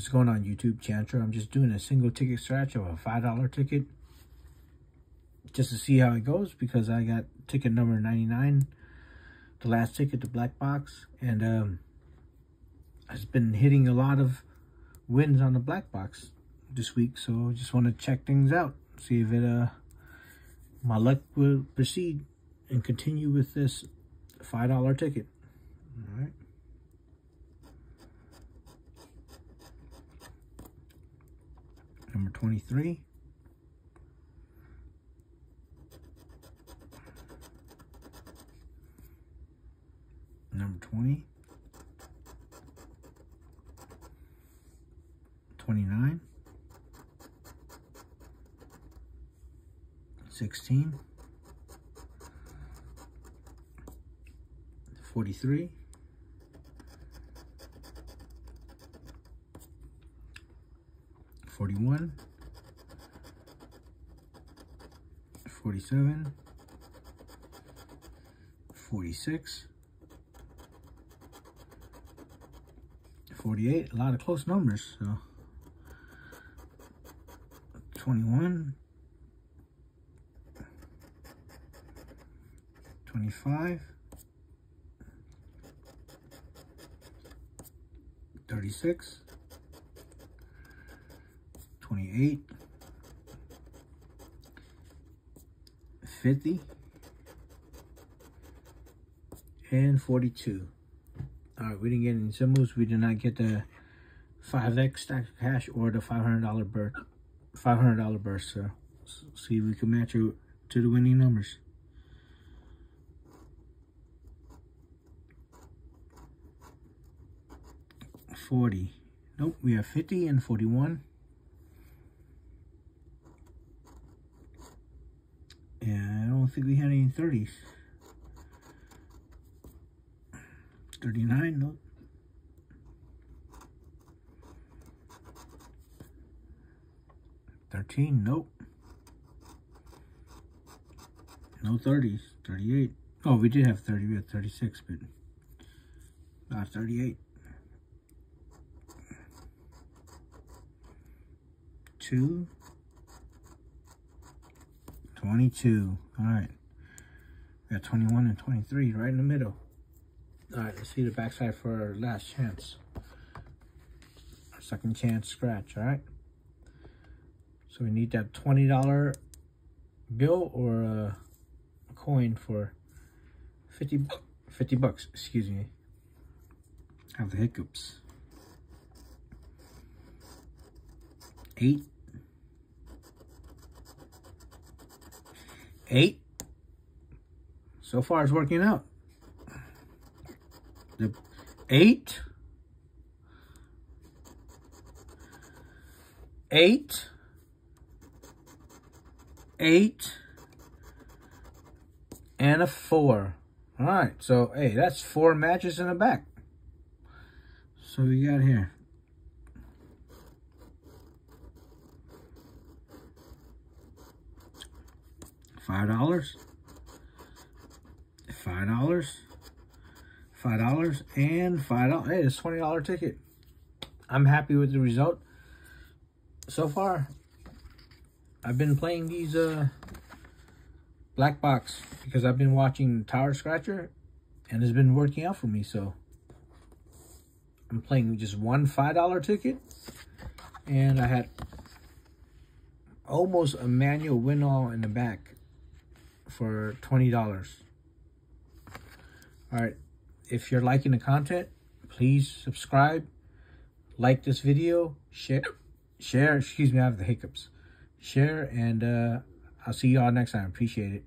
What's going on YouTube, Chantra? I'm just doing a single ticket scratch of a $5 ticket. Just to see how it goes because I got ticket number 99. The last ticket, the black box. And um, I've been hitting a lot of wins on the black box this week. So I just want to check things out. See if it, uh, my luck will proceed and continue with this $5 ticket. All right. Number 23. Number 20. 29. 16. 43. 41, 47, 46, 48, a lot of close numbers, so. 21, 25, 36, 28, 50, and 42. All right, we didn't get any symbols. We did not get the 5x stack of cash or the $500 burst. $500 burst, so see if we can match it to the winning numbers. Forty. Nope, we have 50 and 41. And I don't think we had any 30s. 39, nope. Thirteen, nope. No 30s, 38. Oh, we did have 30, we had 36, but not 38. Two, 22. All right. We got 21 and 23 right in the middle. All right, let's see the backside for our last chance. Our second chance scratch, all right? So we need that $20 bill or a, a coin for 50, 50 bucks, excuse me. I have the hiccups. Eight, eight. So far, it's working out. The eight, eight, eight, and a four. All right, so hey, that's four matches in the back. So we got here. Five dollars. Five dollars. Five dollars and five dollars. Hey, it's twenty dollar ticket. I'm happy with the result. So far, I've been playing these uh black box because I've been watching Tower Scratcher and it's been working out for me. So I'm playing just one five dollar ticket and I had almost a manual win all in the back for $20. All right. If you're liking the content, please subscribe, like this video, share, share, excuse me, I have the hiccups. Share, and uh, I'll see y'all next time. Appreciate it.